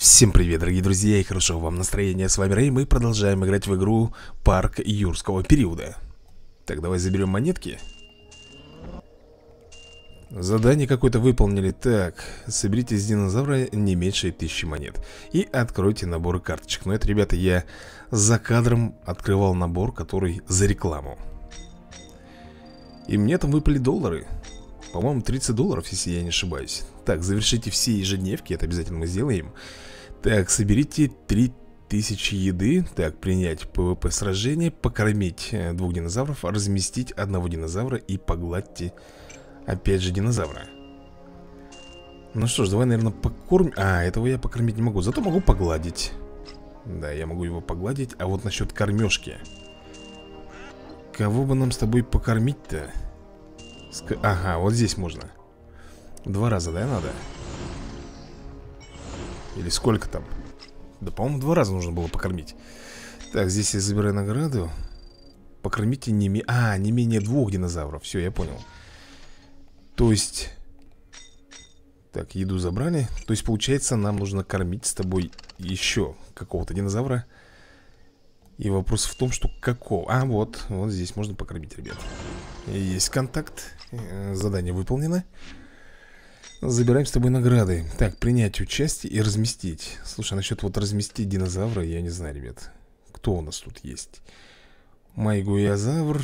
Всем привет, дорогие друзья, и хорошо вам настроения. С вами Рэй, мы продолжаем играть в игру Парк Юрского периода. Так, давай заберем монетки. Задание какое-то выполнили. Так, соберите из динозавра не меньше тысячи монет. И откройте наборы карточек. Но это, ребята, я за кадром открывал набор, который за рекламу. И мне там выпали доллары. По-моему, 30 долларов, если я не ошибаюсь. Так, завершите все ежедневки, это обязательно мы сделаем. Так, соберите 3000 еды. Так, принять ПВП сражение Покормить э, двух динозавров Разместить одного динозавра и погладьте Опять же динозавра. Ну что ж, давай, наверное, покормим А, этого я покормить не могу Зато могу погладить. Да, я могу его погладить. А вот насчет кормежки Кого бы нам с тобой покормить-то? Ск... Ага, вот здесь можно. Два раза, да, надо? Или сколько там? Да, по-моему, два раза нужно было покормить. Так, здесь я забираю награду. Покормите не менее... А, не менее двух динозавров. Все, я понял. То есть... Так, еду забрали. То есть, получается, нам нужно кормить с тобой еще какого-то динозавра. И вопрос в том, что какого. А, вот, вот здесь можно покормить, ребят. Есть контакт. Э, Задание выполнено Забираем с тобой награды. Так, принять участие и разместить. Слушай, насчет вот разместить динозавра Я не знаю, ребят Кто у нас тут есть? Майгуязавр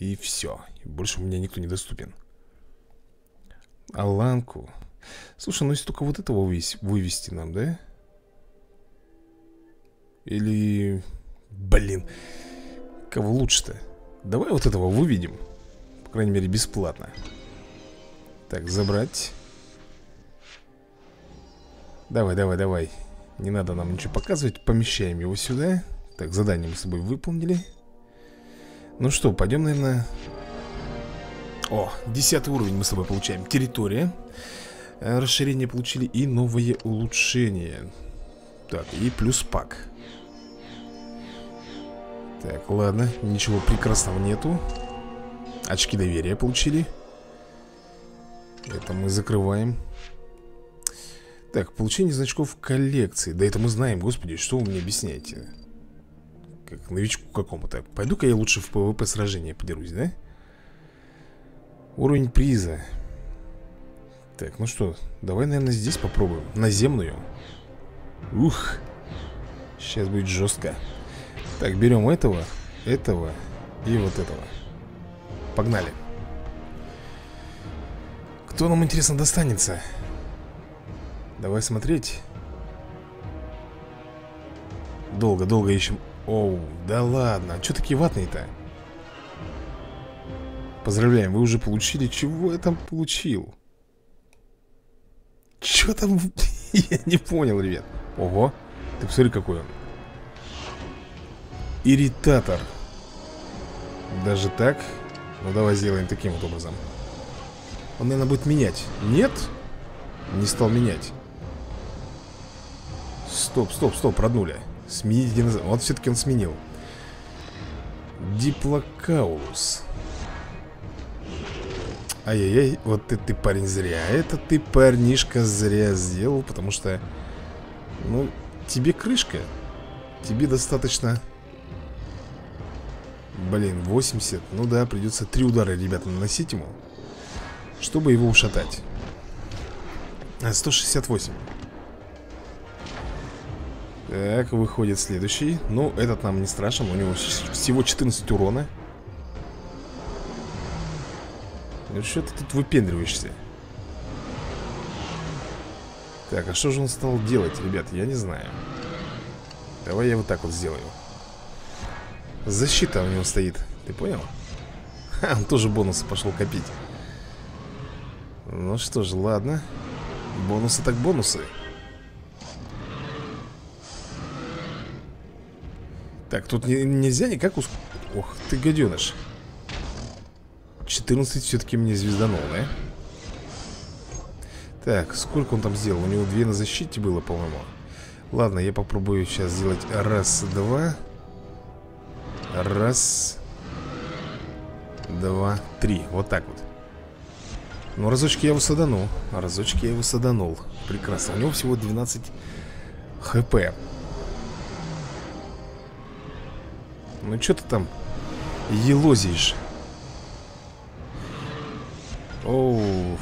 И все Больше у меня никто не доступен. Аланку. Слушай, ну если только вот этого вывести, вывести нам, да? Или... Блин Кого лучше-то? Давай вот этого выведем. По крайней мере бесплатно. Так, забрать Давай, давай, давай. Не надо нам ничего показывать Помещаем его сюда. Так, задание мы с тобой выполнили. Ну что, пойдем, наверное. О, десятый уровень мы с тобой получаем. Территория. Э, Расширение получили и новые улучшения Так, и плюс пак. Так, ладно, ничего прекрасного нету. Очки доверия получили. Это мы закрываем так, получение значков коллекции. Да это мы знаем, господи, что вы мне объясняете? Как новичку какому-то. Пойду-ка я лучше в ПВП сражение подерусь, да? Уровень приза. Так, ну что, давай, наверное, здесь попробуем. Наземную. Ух Сейчас будет жестко. Так, берем этого, этого и вот этого. Погнали. Кто нам, интересно, достанется? Давай смотреть Долго, долго ищем Оу, да ладно, что такие ватные-то? Поздравляем, вы уже получили Чего я там получил? Что там? я не понял, ребят Ого, ты посмотри, какой он Иритатор Даже так? Ну давай сделаем таким вот образом Он, наверное, будет менять Нет? Не стал менять Стоп, стоп, стоп, роднули Сменить динозавр Вот все-таки он сменил. Диплокаулус Ай-яй-яй, вот это ты, парень, зря. Это ты, парнишка, зря сделал Потому что, ну, тебе крышка. Тебе достаточно Блин, 80 Ну да, придется три удара, ребята, наносить ему Чтобы его ушатать. 168 так, выходит следующий Ну, этот нам не страшен У него всего 14 урона Ну, что ты тут выпендриваешься? Так, а что же он стал делать, ребят? Я не знаю Давай я вот так вот сделаю Защита у него стоит Ты понял? Ха, он тоже бонусы пошел копить Ну что ж, ладно Бонусы так бонусы Так, тут не, нельзя никак уск... Ох, ты гаденыш. 14 все-таки мне звезданул, да? Так, сколько он там сделал? У него две на защите было, по-моему. Ладно, я попробую сейчас сделать раз, два. Раз Два, три. Вот так вот. Ну, разочки я его саданул. Разочки я его саданул. Прекрасно, у него всего 12 ХП Ну что ты там елозишь? Оу.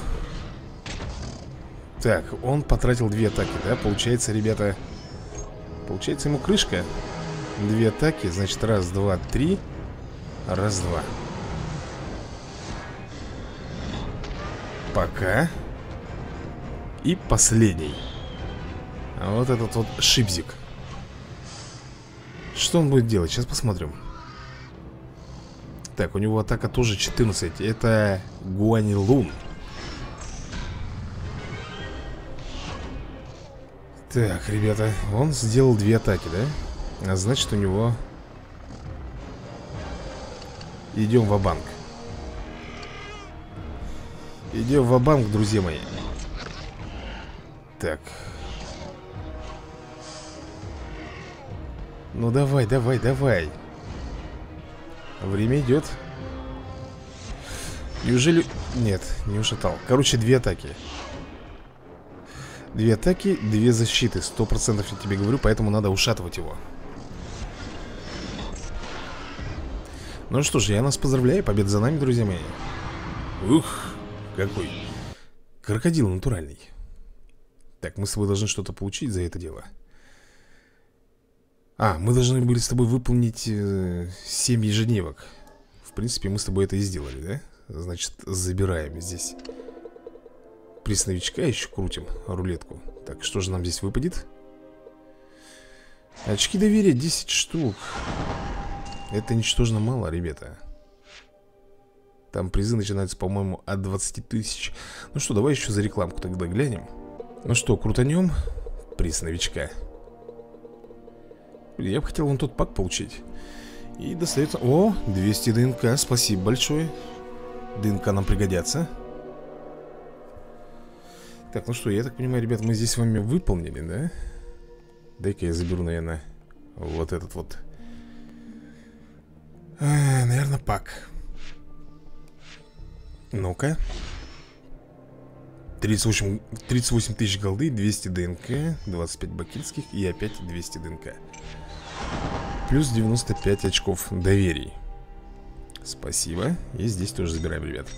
Так, он потратил две атаки, да? Получается, ребята Получается ему крышка. Две атаки, значит раз, два, три. Раз, два. Пока. И последний. А Вот этот вот шипзик Что он будет делать? Сейчас посмотрим. Так, у него атака тоже 14 Это Гуани Лун Так, ребята, он сделал две атаки, да? А значит у него Идем в банк. Идем в банк друзья мои. Так Ну давай, давай, давай. Время идет. Неужели... Нет, не ушатал. Короче, две атаки. Две атаки, две защиты. Сто процентов я тебе говорю, поэтому надо ушатывать его. Ну что ж, я нас поздравляю, победа за нами, друзья мои. Ух, какой. Крокодил натуральный. Так, мы с тобой должны что-то получить за это дело А, мы должны были с тобой выполнить э, 7 ежедневок. В принципе, мы с тобой это и сделали, да? Значит, забираем здесь Приз новичка еще крутим рулетку. Так, что же нам здесь выпадет? Очки доверия 10 штук. Это ничтожно мало, ребята. Там призы начинаются, по-моему, от 20 тысяч. Ну что, давай еще за рекламку тогда глянем. Ну что, крутанем? Приз новичка Я бы хотел вон тот пак получить. И достается... О, 200 ДНК, спасибо большое. ДНК нам пригодятся. Так, ну что, я так понимаю, ребят, мы здесь с вами выполнили, да? Дай-ка я заберу, наверное, вот этот вот. А, Наверное, пак. Ну-ка. 38, 38 тысяч голды, 200 ДНК 25 бакинских и опять 200 ДНК Плюс 95 очков доверий. Спасибо. И здесь тоже забираем, ребят.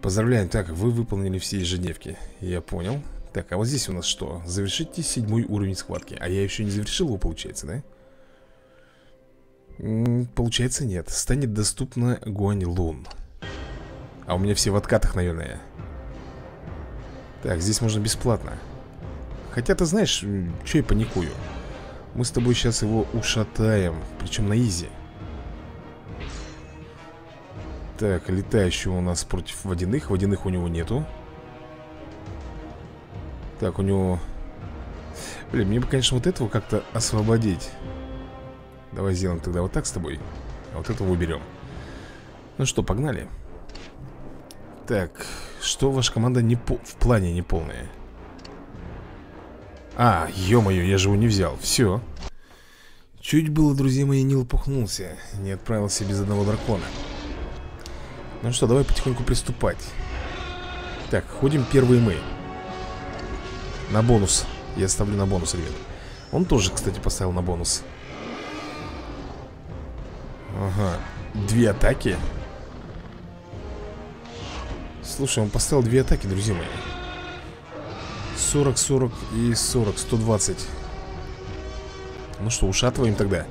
Поздравляем, так, вы выполнили все ежедневки. Я понял. Так, а вот здесь у нас что? Завершите седьмой уровень схватки. А я еще не завершил его, получается, да? Получается, нет. Станет доступна Гуань Лун А у меня все в откатах, наверное. Так, здесь можно бесплатно. Хотя, ты знаешь, что я паникую Мы с тобой сейчас его ушатаем Причем на изи. Так, летающего у нас против водяных. Водяных у него нету. Так, у него... Блин, мне бы, конечно, вот этого как-то освободить. Давай сделаем тогда вот так с тобой. А вот этого уберем Ну что, погнали. Так, что ваша команда не по... в плане неполная? А, ё-моё, я же его не взял. Все Чуть было, друзья мои, не лопухнулся Не отправился без одного дракона. Ну что, давай потихоньку приступать. Так, ходим первые мы. На бонус. Я ставлю на бонус, ребят. Он тоже, кстати, поставил на бонус. Ага. Две атаки. Слушай, он поставил две атаки, друзья мои 40, 40 и 40 120 Ну что, ушатываем тогда?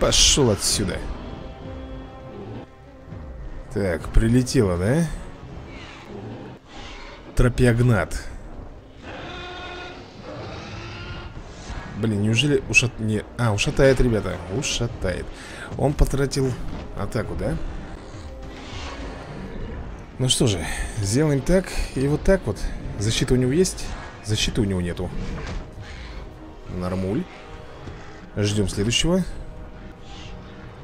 Пошел отсюда. Так, прилетело, да? Тропиогнат. Блин, неужели ушат... Не... А, ушатает, ребята Ушатает. Он потратил атаку, да? Ну что же, сделаем так и вот так вот. Защита у него есть? Защиты у него нету. Нормуль. Ждем следующего.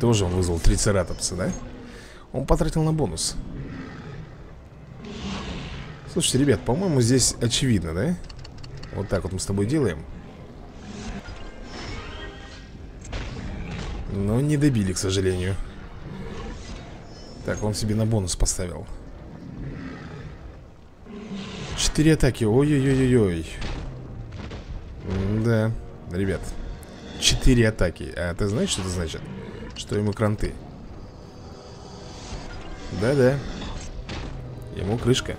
Тоже он вызвал трицератопса, да? Он потратил на бонус. Слушайте, ребят, по-моему, здесь очевидно, да? Вот так вот мы с тобой делаем. Но не добили, к сожалению. Так, он себе на бонус поставил Четыре атаки, ой-ой-ой-ой. Да, ребят. Четыре атаки. А ты знаешь, что это значит? Что ему кранты. Да-да. Ему крышка.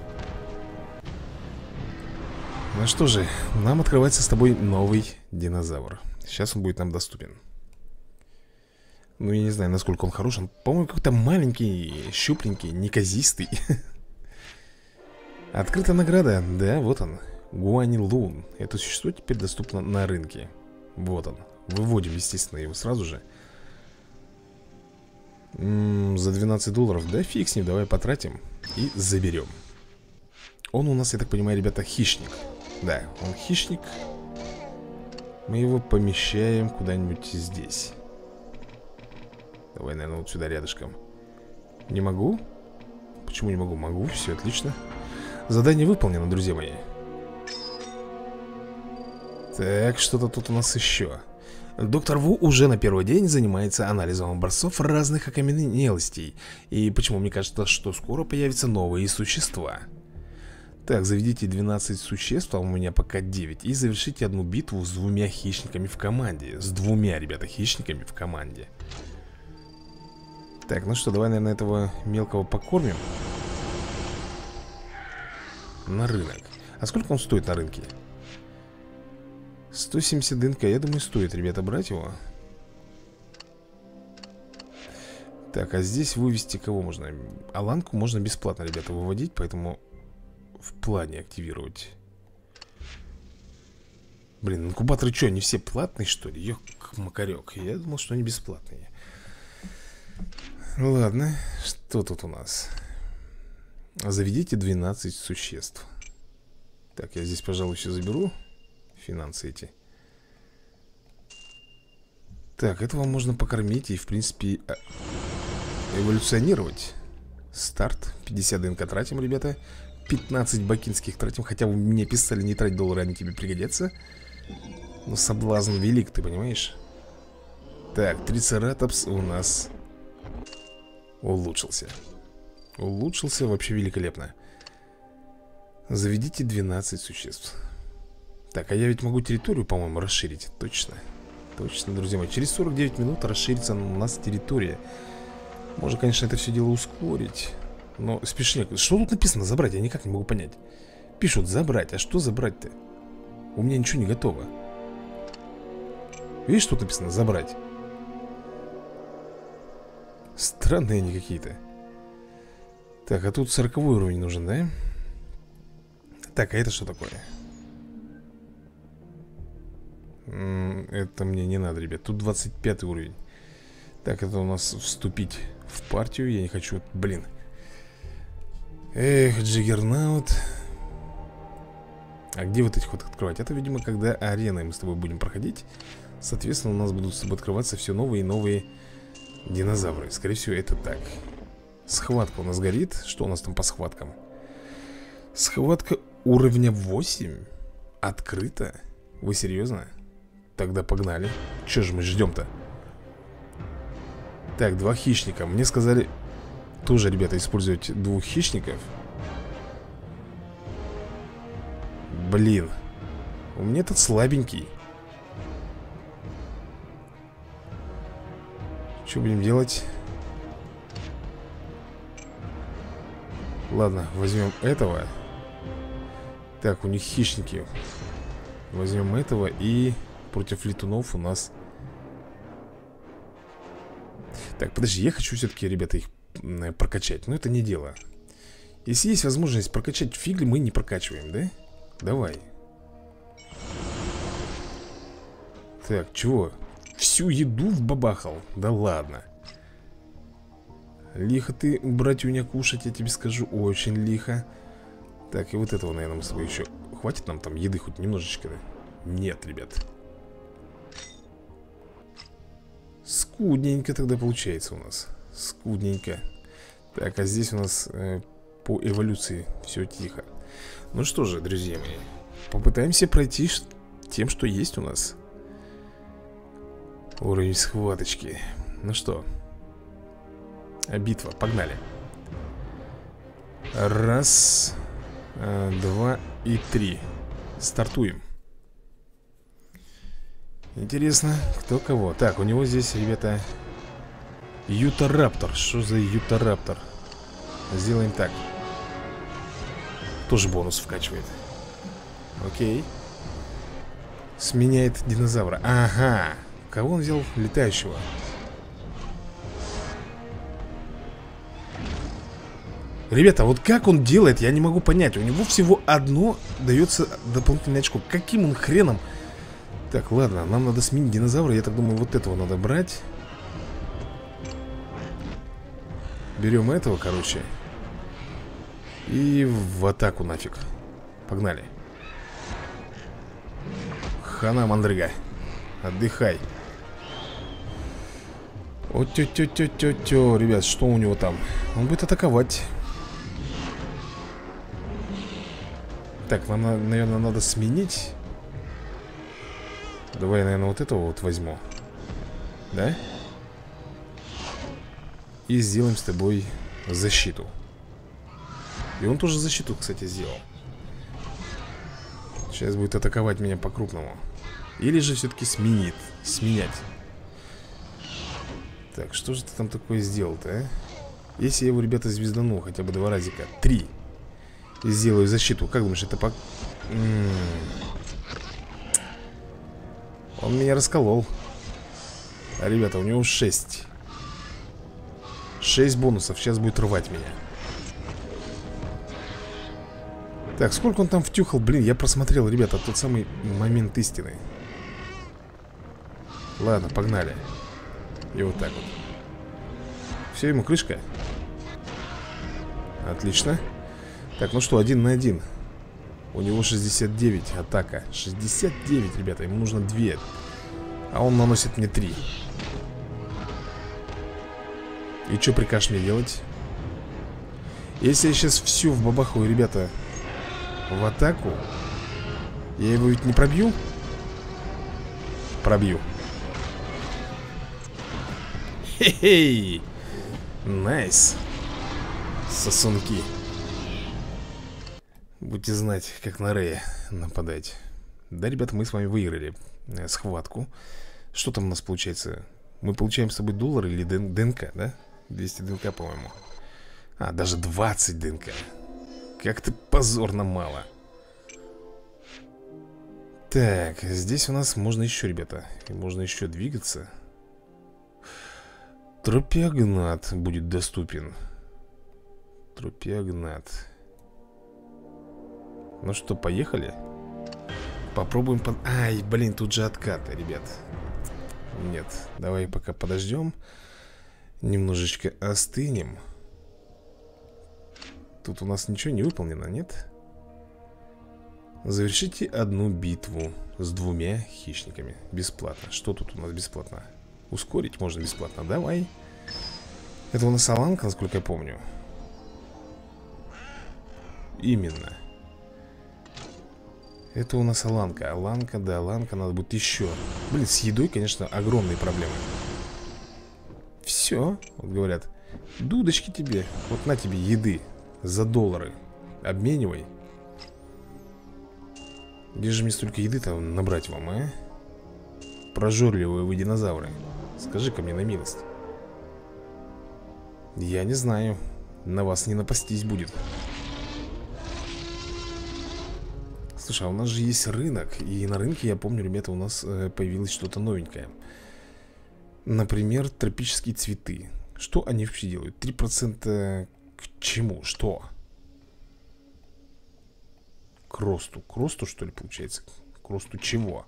Ну что же, нам открывается с тобой новый динозавр. Сейчас он будет нам доступен. Ну, я не знаю, насколько он хорош. Он, по-моему, какой-то маленький, щупленький, неказистый Открыта награда, да, вот он. Гуани Лун Это существо теперь доступно на рынке. Вот он. Выводим, естественно, его сразу же. М -м, За 12 долларов. Да фиг с ним, давай потратим И заберем. Он у нас, я так понимаю, ребята, хищник. Да, он хищник. Мы его помещаем куда-нибудь здесь. Давай, наверное, вот сюда рядышком. Не могу? Почему не могу? Могу, все отлично Задание выполнено, друзья мои. Так, что-то тут у нас еще Доктор Ву уже на первый день занимается анализом образцов разных окаменелостей. И почему мне кажется, что скоро появятся новые существа? Так, заведите 12 существ, а у меня пока 9 И завершите одну битву с двумя хищниками в команде. С двумя, ребята, хищниками в команде. Так, ну что, давай, наверное, этого мелкого покормим на рынок А сколько он стоит на рынке? 170 ДНК, я думаю, стоит, ребята, брать его Так, а здесь вывести кого можно? Аланку можно бесплатно, ребята, выводить Поэтому в плане активировать Блин, инкубаторы что, не все платные, что ли? Ёк, макарек Я думал, что они бесплатные Ладно, что тут у нас? Заведите 12 существ. Так, я здесь, пожалуй, все заберу Финансы эти. Так, этого можно покормить и, в принципе, а, эволюционировать. Старт. 50 ДНК тратим, ребята. 15 бакинских тратим. Хотя вы мне писали, не трать доллары, они тебе пригодятся. Но соблазн велик, ты понимаешь? Так, трицератопс у нас улучшился Улучшился вообще великолепно. Заведите 12 существ. Так, а я ведь могу территорию, по-моему, расширить Точно. Точно, друзья мои Через 49 минут расширится у нас территория. Можно, конечно, это все дело ускорить Но спеши Что тут написано забрать? Я никак не могу понять. Пишут забрать, а что забрать-то? У меня ничего не готово. Видишь, тут написано забрать Странные они какие-то так, а тут 40 уровень нужен, да? Так, а это что такое? Это мне не надо, ребят. Тут 25 уровень. Так, это у нас вступить в партию. Я не хочу, блин. Эх, Джиггернаут. А где вот этих вот открывать? Это, видимо, когда арены мы с тобой будем проходить. Соответственно, у нас будут с тобой открываться все новые и новые динозавры. Скорее всего, это так Схватка у нас горит Что у нас там по схваткам? Схватка уровня 8 Открыта? Вы серьезно? Тогда погнали Че же мы ждем-то? Так, два хищника Мне сказали тоже, ребята, использовать двух хищников Блин У меня этот слабенький Что будем делать? Ладно, возьмем этого Так, у них хищники Возьмем этого и против летунов у нас Так, подожди, я хочу все-таки, ребята, их прокачать Но это не дело Если есть возможность прокачать фигли, мы не прокачиваем, да? Давай Так, чего? Всю еду вбабахал? Да ладно Лихо ты, меня кушать, я тебе скажу, очень лихо. Так, и вот этого, наверное, мы с собой еще Хватит нам там еды хоть немножечко, да? Нет, ребят. Скудненько тогда получается у нас. Скудненько. Так, а здесь у нас э, по эволюции все тихо. Ну что же, друзья мои Попытаемся пройти тем, что есть у нас. Уровень схваточки. Ну что, Битва, погнали. Раз а, Два и три. Стартуем. Интересно, кто кого? Так, у него здесь, ребята Ютараптор Что за Ютараптор? Сделаем так. Тоже бонус вкачивает. Окей. Сменяет динозавра. Ага. Кого он взял? Летающего Ребята, вот как он делает, я не могу понять. У него всего одно дается дополнительное очко. Каким он хреном? Так, ладно, нам надо сменить динозавра. Я так думаю, вот этого надо брать. Берем этого, короче. И в атаку нафиг. Погнали. Хана Мандрыга Отдыхай. О тё тё тё тё тё Ребят, что у него там? Он будет атаковать Так, нам, наверное, надо сменить. Давай, наверное, вот этого вот возьму. Да? И сделаем с тобой защиту. И он тоже защиту, кстати, сделал. Сейчас будет атаковать меня по-крупному. Или же все-таки сменит Сменять. Так, что же ты там такое сделал-то, а? Если я его, ребята, звездану хотя бы два разика. Три сделаю защиту. Как думаешь, это по... Он меня расколол. А, ребята, у него 6 6 бонусов. Сейчас будет рвать меня. Так, сколько он там втюхал? Блин, я просмотрел, ребята, тот самый момент истины. Ладно, погнали. И вот так вот. Все, ему крышка? Отлично так, ну что, один на один. У него 69 атака. 69, ребята, ему нужно 2 А он наносит мне 3 И что прикажешь мне делать? Если я сейчас всю в бабаху, ребята В атаку Я его ведь не пробью? Пробью. Хе-хей! Nice. Сосунки Будете знать, как на Рея нападать. Да, ребята, мы с вами выиграли э, схватку. Что там у нас получается? Мы получаем с тобой доллар или ДНК, да? 200 ДНК, по-моему. А, даже 20 ДНК Как-то позорно мало. Так, здесь у нас можно еще, ребята Можно еще двигаться. Тропиогнат будет доступен. Тропиогнат ну что, поехали? Попробуем под... Ай, блин, тут же откаты, ребят. Нет, давай пока подождем. Немножечко остынем. Тут у нас ничего не выполнено, нет? Завершите одну битву с двумя хищниками. Бесплатно. Что тут у нас бесплатно? Ускорить можно бесплатно, давай. Это у нас Аланка, насколько я помню. Именно это у нас Аланка. Аланка, да, Аланка, надо будет еще. Блин, с едой, конечно, огромные проблемы. Все, вот говорят Дудочки тебе, вот на тебе еды За доллары. Обменивай. Где же мне столько еды-то набрать вам, а? Прожорливые вы динозавры. Скажи-ка мне на милость. Я не знаю. На вас не напастись будет Слушай, а у нас же есть рынок И на рынке, я помню, ребята, у нас э, появилось что-то новенькое Например, тропические цветы Что они вообще делают? 3% к чему? Что? К росту К росту, что ли, получается? К росту чего?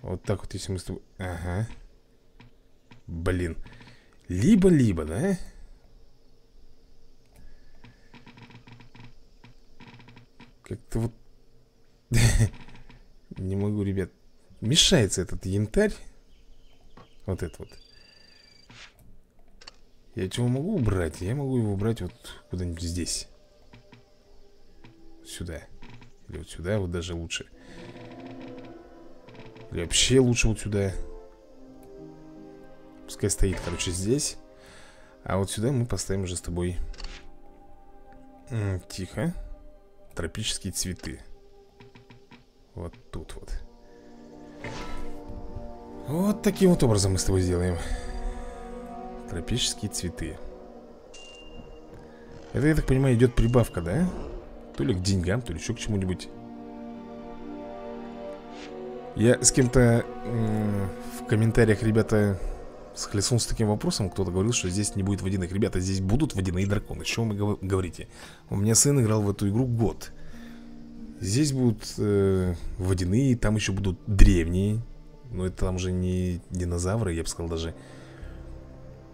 Вот так вот, если мы с тобой... Ага Блин Либо-либо, да? Как-то вот... Не могу, ребят. Мешается этот янтарь. Вот это вот. Я чего могу убрать? Я могу его убрать вот куда-нибудь здесь. Сюда. Или вот сюда, вот даже лучше. Или вообще лучше вот сюда. Пускай стоит, короче, здесь. А вот сюда мы поставим уже с тобой Тихо Тропические цветы. Вот тут вот. Вот таким вот образом мы с тобой сделаем Тропические цветы. Это, я так понимаю, идет прибавка, да? То ли к деньгам, то ли еще к чему-нибудь. Я с кем-то в комментариях, ребята, схлестнулся с таким вопросом Кто-то говорил, что здесь не будет водяных. Ребята, здесь будут водяные драконы. Что вы говорите? У меня сын играл в эту игру год. Здесь будут э, водяные Там еще будут древние. Но это там уже не динозавры Я бы сказал даже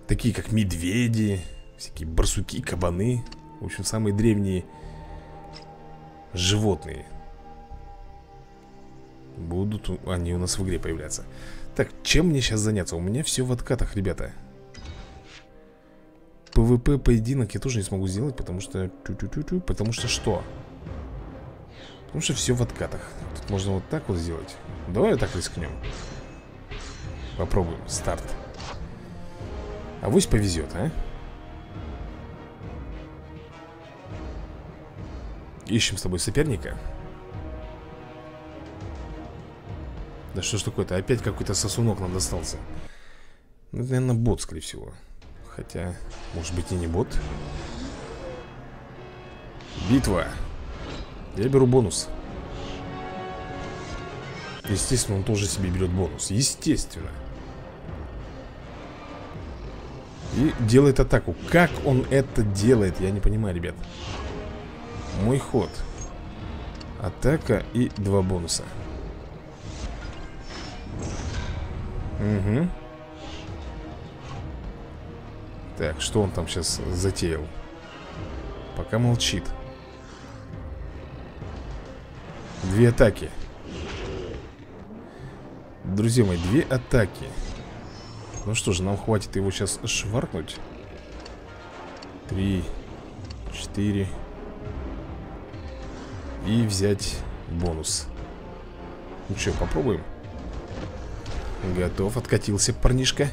Такие как медведи Всякие барсуки, кабаны. В общем, самые древние Животные Будут они у нас в игре появляться так, чем мне сейчас заняться? У меня все в откатах, ребята. ПВП поединок я тоже не смогу сделать, потому что... Потому что что? Потому что все в откатах. Тут можно вот так вот сделать. Давай так рискнем. Попробуем, старт. Авось повезет, а? Ищем с тобой соперника Да что ж такое-то? Опять какой-то сосунок нам достался. Ну, это, наверное, бот, скорее всего. Хотя, может быть и не бот. Битва. Я беру бонус. Естественно, он тоже себе берет бонус. Естественно. И делает атаку. Как он это делает, я не понимаю, ребят. Мой ход. Атака и два бонуса. Угу. Так, что он там сейчас затеял? Пока молчит. Две атаки. Друзья мои, две атаки. Ну что же, нам хватит его сейчас шваркнуть. Три, четыре. И взять бонус. Ну что, попробуем? Готов, откатился парнишка.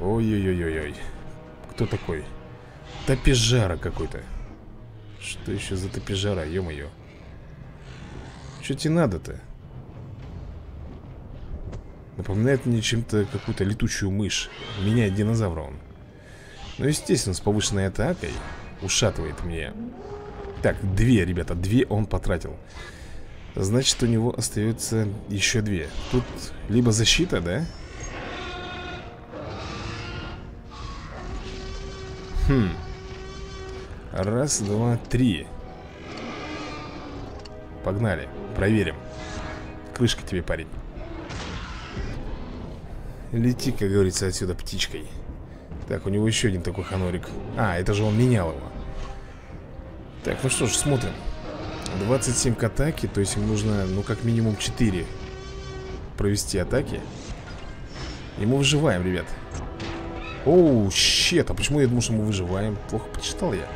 Ой-ой-ой-ой Кто такой? Топижара какой-то. Что еще за топижара, ё-моё? Что тебе надо-то? Напоминает мне чем-то какую-то летучую мышь. Меняет динозавра он. Ну, естественно, с повышенной атакой Ушатывает мне. Так, две, ребята, две он потратил Значит, у него остается еще две. Тут либо защита, да? Хм. Раз, два, три. Погнали, проверим. Крышка тебе, парень. Лети, как говорится, отсюда птичкой. Так, у него еще один такой ханорик. А, это же он менял его. Так, ну что ж, смотрим 27 к атаке, то есть им нужно, ну, как минимум 4 провести атаки. И мы выживаем, ребят. Оу, щет, а почему я думал, что мы выживаем? Плохо почитал я.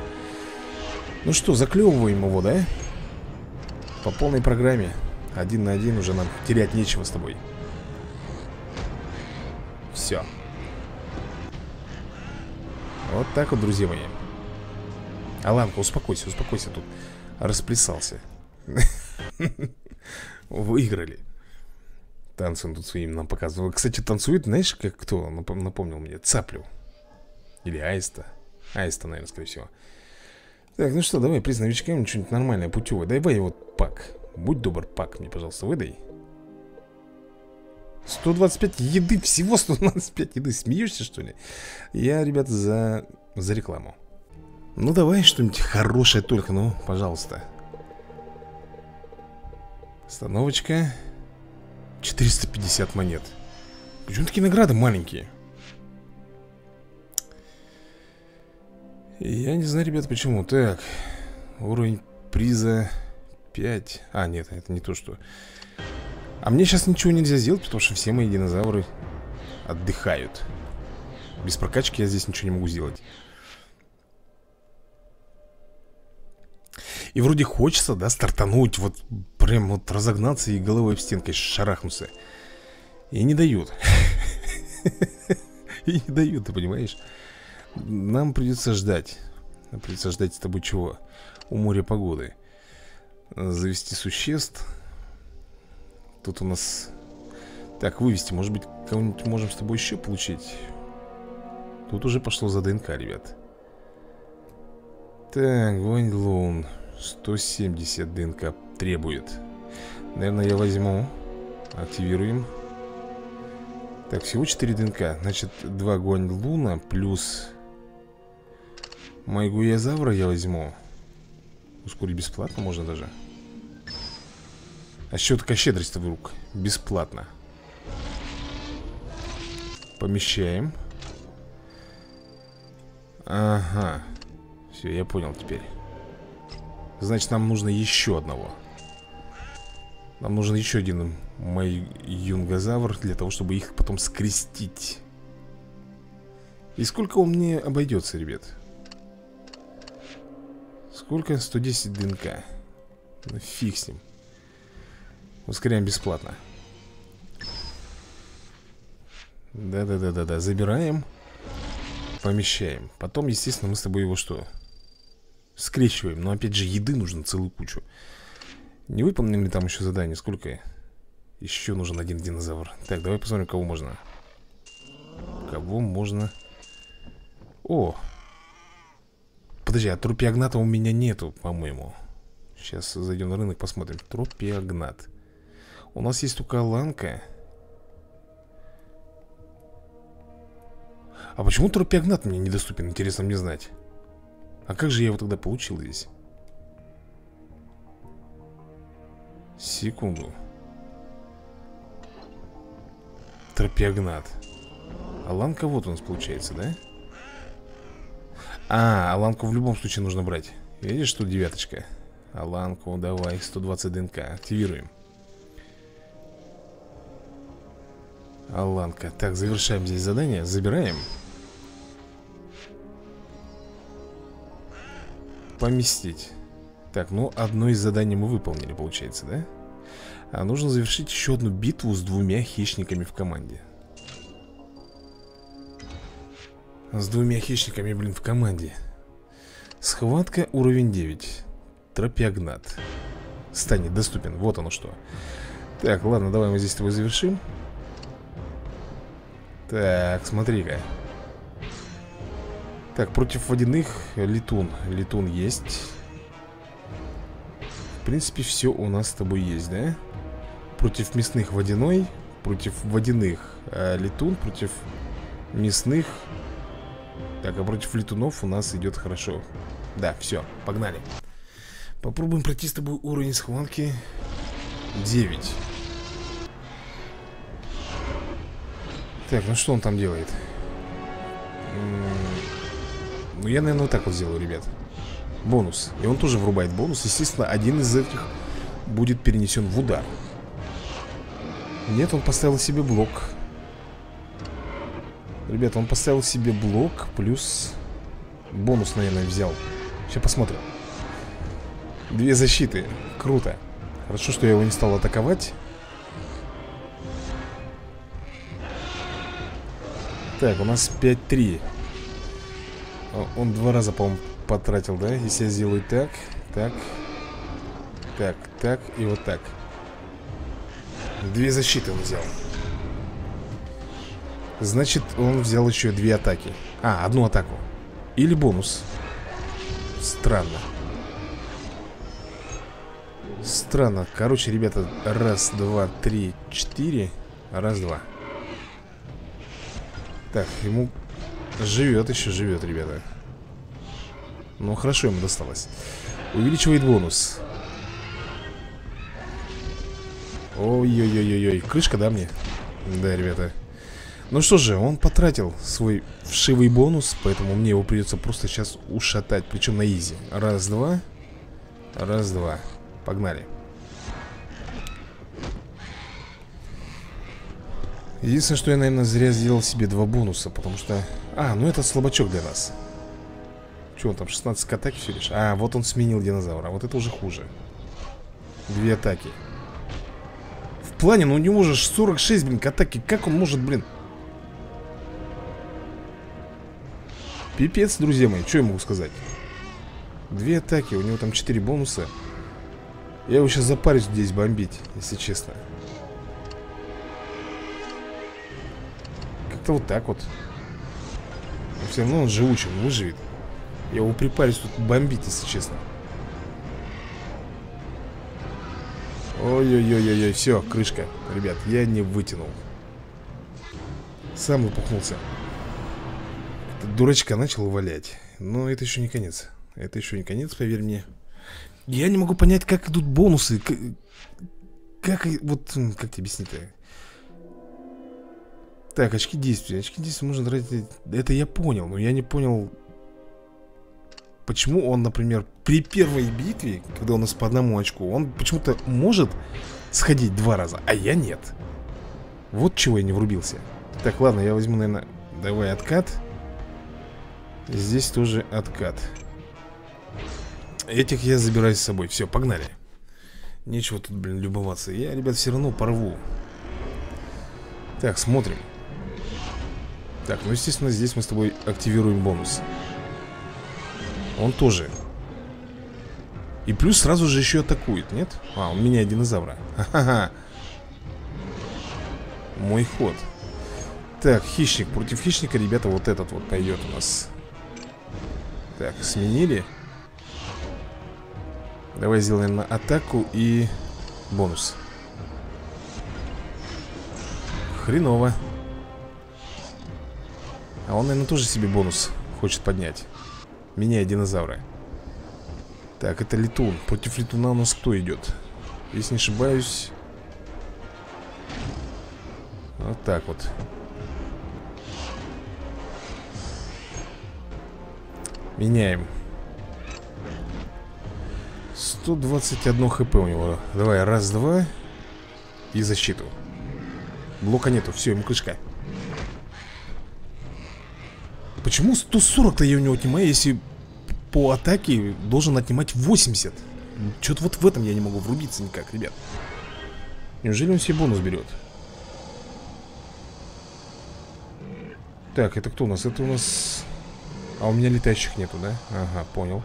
Ну что, заклевываем его, да? По полной программе. Один на один уже нам терять нечего с тобой. Все. Вот так вот, друзья мои. Аланка, успокойся, успокойся тут расплясался. Выиграли. Танцы он тут своим нам показывал. Кстати, танцует, знаешь, как кто? Напомнил мне. Цаплю. Или Аиста. Аиста, наверное, скорее всего. Так, ну что, давай, приз новичкам что-нибудь нормальное, путевое. Дай Дай вот пак. Будь добр, пак мне, пожалуйста, выдай. 125 еды, всего 125 еды. Смеешься, что ли? Я, ребята, за, за рекламу. Ну давай что-нибудь хорошее только, ну, пожалуйста. Остановочка. 450 монет. Почему такие награды маленькие? Я не знаю, ребят, почему. Так, уровень приза 5 А, нет, это не то, что. А мне сейчас ничего нельзя сделать, потому что все мои динозавры отдыхают. Без прокачки я здесь ничего не могу сделать И вроде хочется, да, стартануть Вот прям вот разогнаться и головой в стенкой шарахнуться И не дают И не дают, ты понимаешь? Нам придется ждать. Нам придется ждать с тобой чего? У моря погоды. Завести существ. Тут у нас... Так, вывести. Может быть, кого-нибудь можем с тобой еще получить? Тут уже пошло за ДНК, ребят. Так, Вань Лун. 170 ДНК требует. Наверное, я возьму. Активируем. Так, всего 4 ДНК. Значит, 2 Гуань Луна плюс Майгуязавра я возьму. Ускорить бесплатно можно даже. А счет щедрость в рук. Бесплатно. Помещаем. Ага. Все, я понял теперь. Значит, нам нужно еще одного. Нам нужен еще один мой юнгозавр Для того, чтобы их потом скрестить И сколько он мне обойдется, ребят? Сколько? 110 ДНК Ну фиг с ним Ускоряем бесплатно Да-да-да-да-да Забираем Помещаем Потом, естественно, мы с тобой его что? Скрещиваем. Но опять же еды нужно целую кучу. Не выполним ли там еще задание? Сколько? Еще нужен один динозавр? Так, давай посмотрим, кого можно. Кого можно? О! Подожди, а трупиогната у меня нету, по-моему. Сейчас зайдем на рынок, посмотрим. Трупиогнат У нас есть только ланка. А почему трупиогнат мне недоступен, интересно мне знать А как же я его тогда получил здесь? Секунду. Тропиогнат Аланка вот у нас получается, да? А, Аланку в любом случае нужно брать. Видишь, тут девяточка? Аланку, давай, 120 ДНК. Активируем. Аланка. Так, завершаем здесь задание. Забираем Поместить. Так, ну одно из заданий мы выполнили, получается, да? А нужно завершить еще одну битву с двумя хищниками в команде. С двумя хищниками, блин, в команде. Схватка уровень 9 Тропиогнат. Станет доступен, вот оно что. Так, ладно, давай мы здесь тобой завершим. Так, смотри-ка Так, против водяных летун. Летун есть. В принципе, все у нас с тобой есть, да? Против мясных водяной Против водяных а летун Против мясных. Так, а против летунов у нас идет хорошо. Да, все, погнали. Попробуем пройти с тобой уровень схватки 9 Так, ну что он там делает? Ну я, наверное, вот так вот сделаю, ребят. Бонус. И он тоже врубает бонус. Естественно, один из этих будет перенесен в удар. Нет, он поставил себе блок. Ребята, он поставил себе блок Плюс бонус, наверное, взял. Сейчас посмотрим. Две защиты, круто. Хорошо, что я его не стал атаковать. Так, у нас 5-3 Он два раза, по-моему, потратил, да? Если я сделаю так, так Так, так и вот так. Две защиты он взял. Значит, он взял еще две атаки. А, одну атаку. Или бонус. Странно. Странно. Короче, ребята Раз, два, три, четыре. Раз, два. Так, ему Живет еще, живет, ребята. Ну, хорошо ему досталось. Увеличивает бонус. Ой-ой-ой-ой, крышка, да, мне? Да, ребята. Ну что же, он потратил свой вшивый бонус Поэтому мне его придется просто сейчас ушатать Причем на изи. Раз, два. Раз, два. Погнали Единственное, что я, наверное, зря сделал себе два бонуса Потому что... А, ну это слабачок для нас. Че он там, 16 атаки все лишь? А, вот он сменил динозавра Вот это уже хуже. Две атаки. Плане, но у него же 46, блин, к атаке. Как он может, блин? Пипец, друзья мои, что я могу сказать? Две атаки, у него там четыре бонуса. Я его сейчас запарюсь здесь бомбить, если честно Как-то вот так вот. Но все равно он живучий, он выживет. Я его припарюсь тут бомбить, если честно. Ой-ой-ой-ой, все, крышка. Ребят, я не вытянул. Сам выпухнулся. Дурачка начал валять. Но это еще не конец. Это еще не конец, поверь мне. Я не могу понять, как идут бонусы Как, как вот, как тебе объяснить-то Так, очки действия Очки действия можно тратить Это я понял, но я не понял Почему он, например, при первой битве, когда у нас по одному очку, он почему-то может сходить два раза, а я нет. Вот чего я не врубился. Так, ладно, я возьму, наверное, давай откат. Здесь тоже откат. Этих я забираю с собой. Все, погнали. Нечего тут, блин, любоваться. Я, ребят, все равно порву. Так, смотрим. Так, ну, естественно, здесь мы с тобой активируем бонус. Он тоже. И плюс сразу же еще атакует, нет? А, он меня динозавра Ха-ха-ха. Мой ход. Так, хищник. Против хищника, ребята, вот этот вот пойдет у нас. Так, сменили. Давай сделаем на атаку и бонус. Хреново А он, наверное, тоже себе бонус хочет поднять. Меняя динозавра. Так, это летун. Против летуна у нас кто идет? Если не ошибаюсь. Вот так вот. Меняем. 121 хп у него. Давай, раз, два. И защиту. Блока нету, все, ему крышка Почему 140-то я у него отнимаю, если по атаке должен отнимать 80? Что-то вот в этом я не могу врубиться никак, ребят. Неужели он себе бонус берет? Так, это кто у нас? Это у нас... А у меня летающих нету, да? Ага, понял.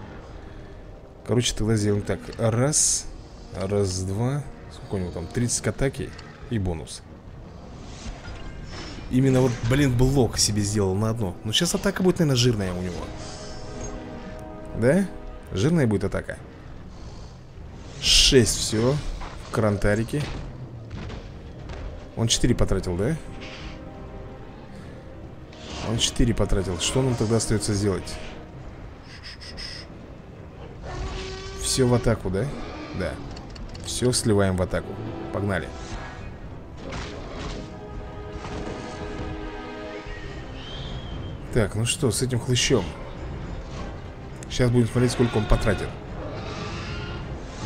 Короче, тогда сделаем так. Раз, раз, два. Сколько у него там? 30 к атаке и бонус. Именно вот, блин, блок себе сделал на одно. Но сейчас атака будет, наверное, жирная у него. Да? Жирная будет атака. 6, все Крантарики Он 4 потратил, да? Он 4 потратил. Что нам тогда остается сделать? Все в атаку, да? Да. Все сливаем в атаку. Погнали Так, ну что, с этим хлыщом? Сейчас будем смотреть, сколько он потратит.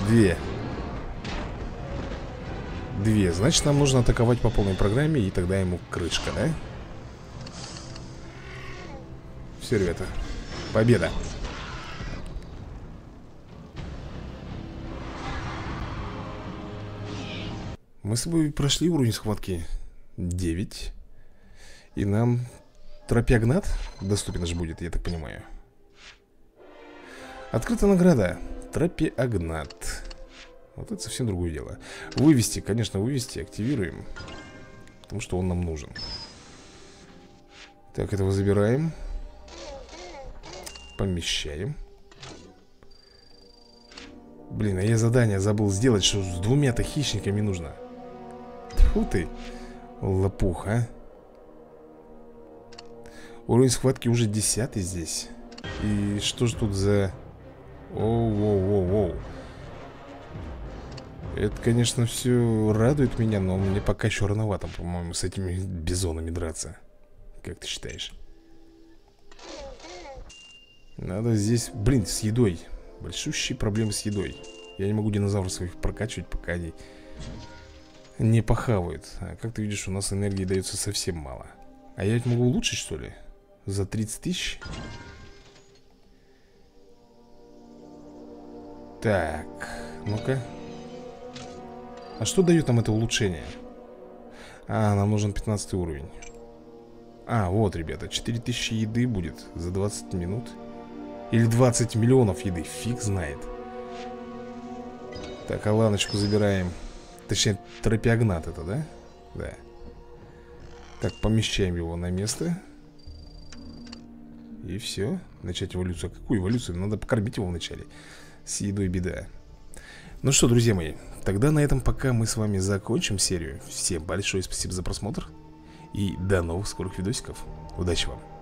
Две. Две, значит нам нужно атаковать по полной программе И тогда ему крышка, да? Все, ребята. Победа. Мы с тобой прошли уровень схватки. 9 И нам Тропиагнат доступен же будет, я так понимаю. Открыта награда. Тропиагнат Вот это совсем другое дело. Вывести, конечно, вывести, активируем. Потому что он нам нужен. Так, этого забираем. Помещаем. Блин, а я задание забыл сделать Что с двумя-то хищниками нужно. Тьфу ты Лопуха Уровень схватки уже десятый здесь. И что же тут за... Оу-оу-оу-оу Это, конечно, все радует меня Но мне пока еще рановато, по-моему, с этими бизонами драться. Как ты считаешь? Надо здесь... Блин, с едой. Большущие проблемы с едой. Я не могу динозавров своих прокачивать, пока они не похавают. А Как ты видишь, у нас энергии дается совсем мало. А я ведь могу улучшить, что ли? За 30 тысяч. Так, ну-ка. А что дает нам это улучшение? А, нам нужен 15 уровень. А, вот, ребята, 4000 еды будет за 20 минут. Или 20 миллионов еды, фиг знает. Так, Аланочку забираем. Точнее, тропиогнат это, да? Да. Так, помещаем его на место И все Начать эволюцию, а какую эволюцию? Надо покормить его вначале. С едой беда. Ну что, друзья мои Тогда на этом пока мы с вами закончим серию. Всем большое спасибо за просмотр. И до новых скорых видосиков. Удачи вам